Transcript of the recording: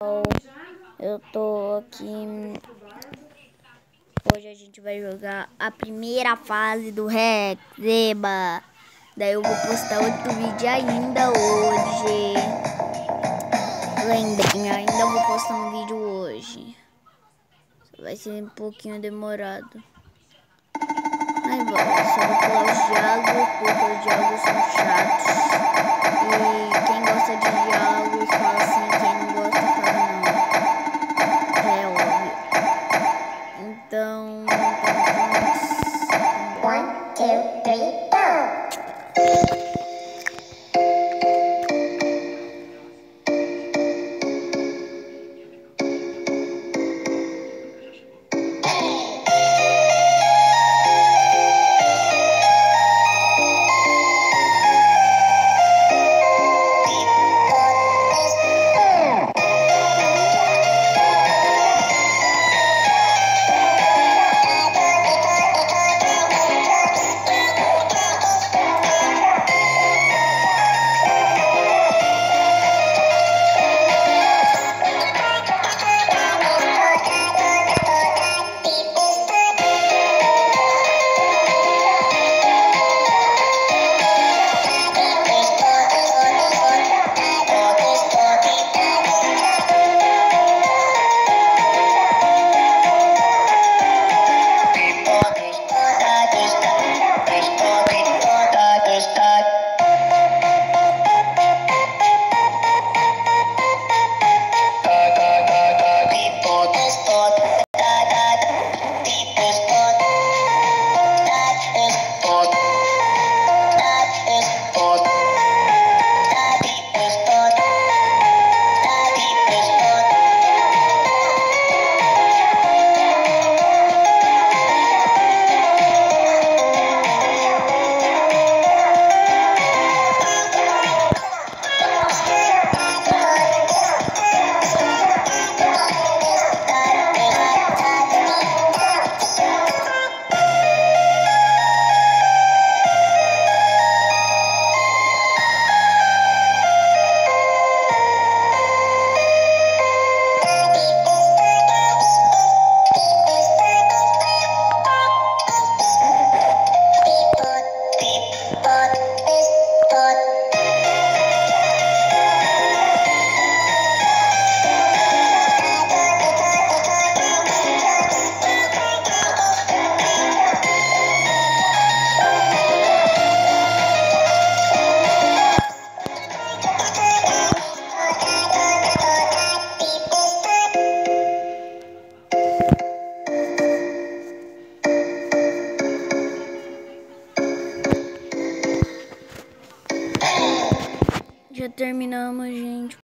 Eu tô aqui. Hoje a gente vai jogar a primeira fase do Rex. Eba! Daí eu vou postar outro vídeo ainda hoje. Lembrem, ainda vou postar um vídeo hoje. Vai ser um pouquinho demorado. Aí vamos, só vou pular os diálogos, porque os diálogos são chatos. Já terminamos, gente.